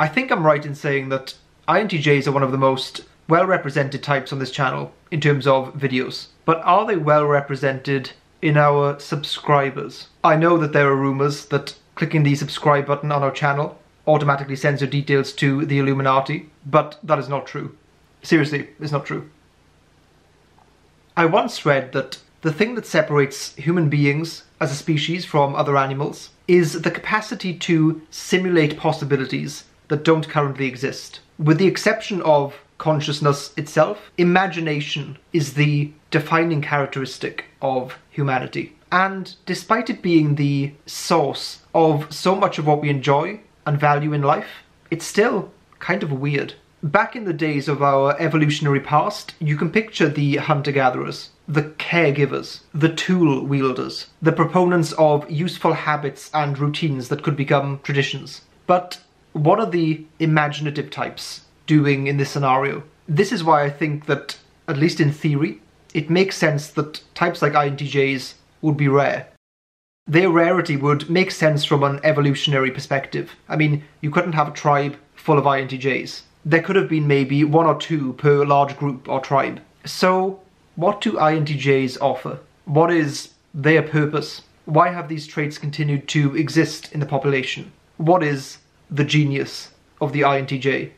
I think I'm right in saying that INTJs are one of the most well represented types on this channel in terms of videos. But are they well represented in our subscribers? I know that there are rumours that clicking the subscribe button on our channel automatically sends your details to the Illuminati, but that is not true. Seriously, it's not true. I once read that the thing that separates human beings as a species from other animals is the capacity to simulate possibilities that don't currently exist. With the exception of consciousness itself, imagination is the defining characteristic of humanity. And despite it being the source of so much of what we enjoy and value in life, it's still kind of weird. Back in the days of our evolutionary past, you can picture the hunter gatherers, the caregivers, the tool wielders, the proponents of useful habits and routines that could become traditions. But what are the imaginative types doing in this scenario? This is why I think that, at least in theory, it makes sense that types like INTJs would be rare. Their rarity would make sense from an evolutionary perspective. I mean, you couldn't have a tribe full of INTJs there could have been maybe one or two per large group or tribe. So, what do INTJs offer? What is their purpose? Why have these traits continued to exist in the population? What is the genius of the INTJ?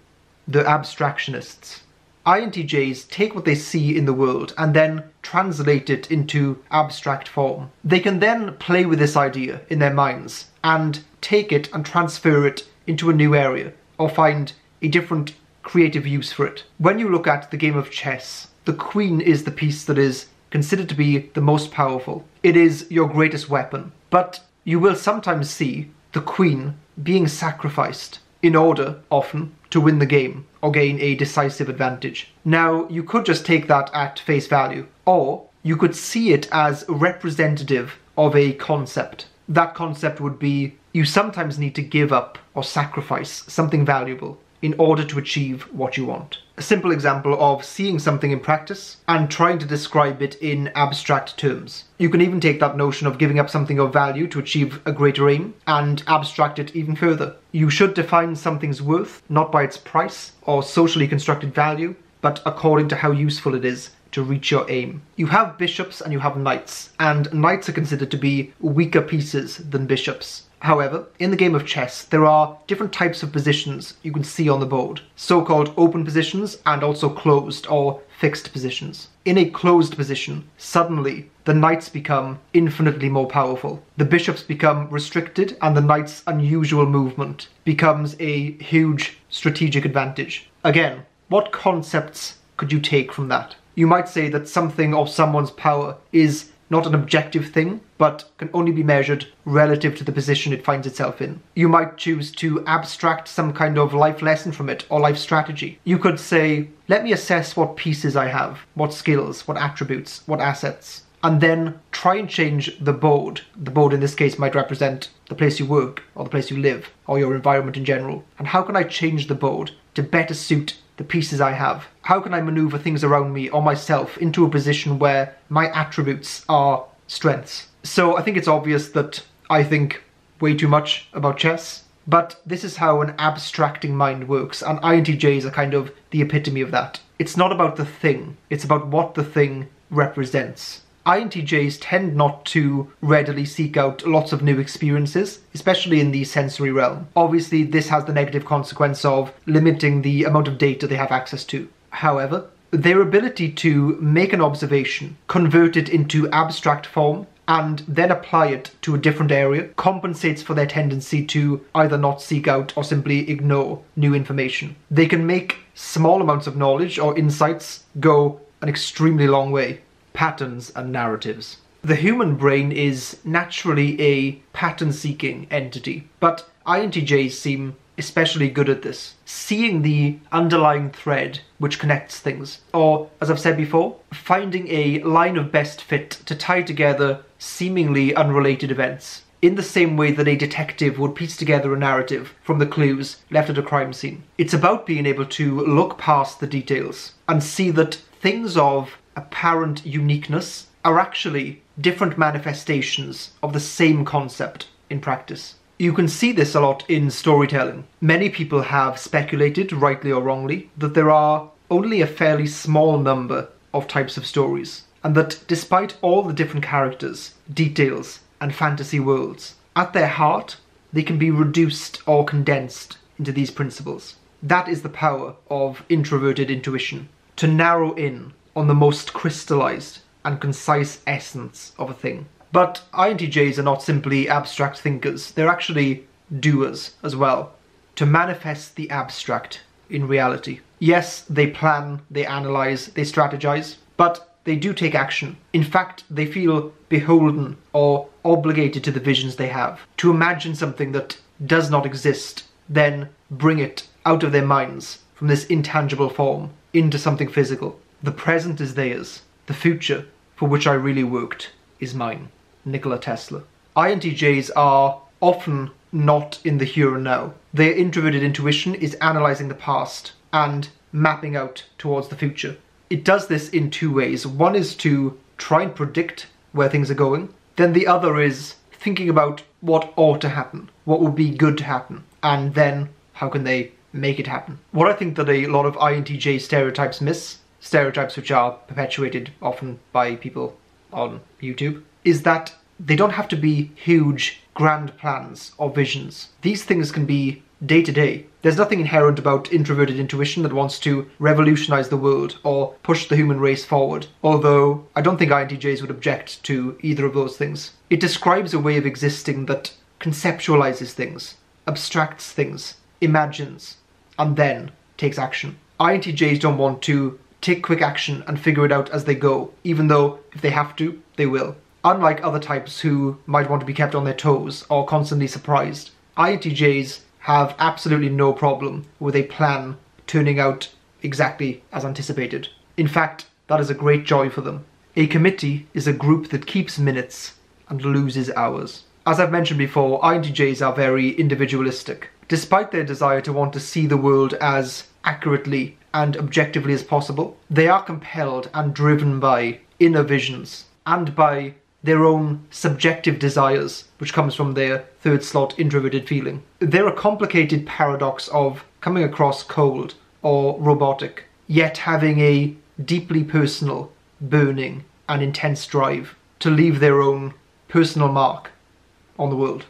The abstractionists. INTJs take what they see in the world and then translate it into abstract form. They can then play with this idea in their minds and take it and transfer it into a new area or find a different creative use for it. When you look at the game of chess, the queen is the piece that is considered to be the most powerful. It is your greatest weapon. But you will sometimes see the queen being sacrificed in order, often, to win the game or gain a decisive advantage. Now, you could just take that at face value, or you could see it as representative of a concept. That concept would be you sometimes need to give up or sacrifice something valuable in order to achieve what you want. A simple example of seeing something in practice and trying to describe it in abstract terms. You can even take that notion of giving up something of value to achieve a greater aim and abstract it even further. You should define something's worth not by its price or socially constructed value, but according to how useful it is to reach your aim. You have bishops and you have knights, and knights are considered to be weaker pieces than bishops. However, in the game of chess, there are different types of positions you can see on the board. So-called open positions and also closed or fixed positions. In a closed position, suddenly the knights become infinitely more powerful. The bishops become restricted and the knight's unusual movement becomes a huge strategic advantage. Again, what concepts could you take from that? You might say that something of someone's power is not an objective thing, but can only be measured relative to the position it finds itself in. You might choose to abstract some kind of life lesson from it or life strategy. You could say, let me assess what pieces I have, what skills, what attributes, what assets, and then try and change the board. The board in this case might represent the place you work or the place you live or your environment in general. And how can I change the board to better suit the pieces I have? How can I maneuver things around me or myself into a position where my attributes are strengths? So I think it's obvious that I think way too much about chess, but this is how an abstracting mind works, and INTJs are kind of the epitome of that. It's not about the thing, it's about what the thing represents. INTJs tend not to readily seek out lots of new experiences, especially in the sensory realm. Obviously, this has the negative consequence of limiting the amount of data they have access to. However, their ability to make an observation, convert it into abstract form, and then apply it to a different area compensates for their tendency to either not seek out or simply ignore new information. They can make small amounts of knowledge or insights go an extremely long way patterns and narratives. The human brain is naturally a pattern seeking entity, but INTJs seem especially good at this. Seeing the underlying thread which connects things, or as I've said before, finding a line of best fit to tie together seemingly unrelated events. In the same way that a detective would piece together a narrative from the clues left at a crime scene. It's about being able to look past the details and see that things of apparent uniqueness are actually different manifestations of the same concept in practice. You can see this a lot in storytelling. Many people have speculated, rightly or wrongly, that there are only a fairly small number of types of stories, and that despite all the different characters, details, and fantasy worlds, at their heart, they can be reduced or condensed into these principles. That is the power of introverted intuition to narrow in on the most crystallized and concise essence of a thing. But INTJs are not simply abstract thinkers, they're actually doers as well, to manifest the abstract in reality. Yes, they plan, they analyze, they strategize, but they do take action. In fact, they feel beholden or obligated to the visions they have. To imagine something that does not exist, then bring it out of their minds from this intangible form into something physical. The present is theirs. The future, for which I really worked, is mine. Nikola Tesla. INTJs are often not in the here and now. Their introverted intuition is analysing the past and mapping out towards the future. It does this in two ways. One is to try and predict where things are going, then the other is thinking about what ought to happen, what would be good to happen, and then how can they make it happen. What I think that a lot of INTJ stereotypes miss, stereotypes which are perpetuated often by people on YouTube, is that they don't have to be huge, grand plans or visions. These things can be day to day. There's nothing inherent about introverted intuition that wants to revolutionize the world or push the human race forward, although I don't think INTJs would object to either of those things. It describes a way of existing that conceptualizes things, abstracts things, imagines, and then takes action. INTJs don't want to take quick action and figure it out as they go, even though if they have to, they will. Unlike other types who might want to be kept on their toes or constantly surprised, INTJs have absolutely no problem with a plan turning out exactly as anticipated. In fact, that is a great joy for them. A committee is a group that keeps minutes and loses hours. As I've mentioned before, INTJs are very individualistic. Despite their desire to want to see the world as accurately and objectively as possible, they are compelled and driven by inner visions and by their own subjective desires, which comes from their third slot introverted feeling. They're a complicated paradox of coming across cold or robotic, yet having a deeply personal, burning, and intense drive to leave their own personal mark on the world.